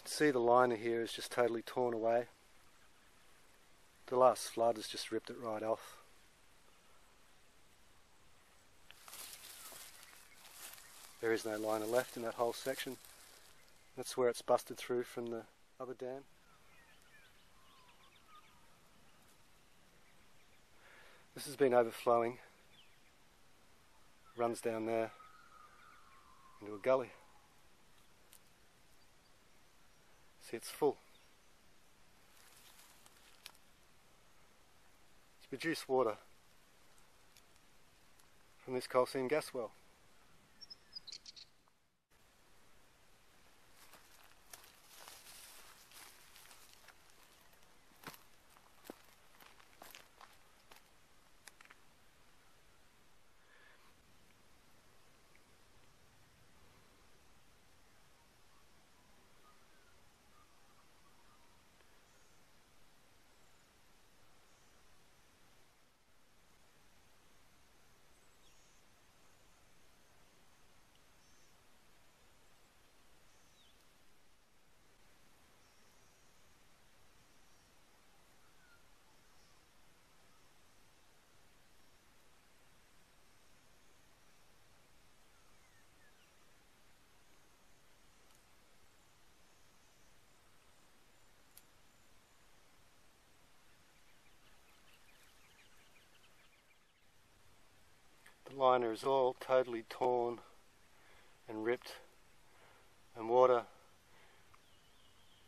You can see the liner here is just totally torn away. The last flood has just ripped it right off. There is no liner left in that whole section. That's where it's busted through from the other dam. This has been overflowing, runs down there into a gully. See, it's full. It's produced water from this coal seam gas well. Liner is all totally torn and ripped. And water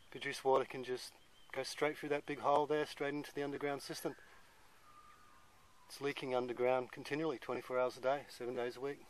produced water can just go straight through that big hole there straight into the underground system. It's leaking underground continually 24 hours a day 7 days a week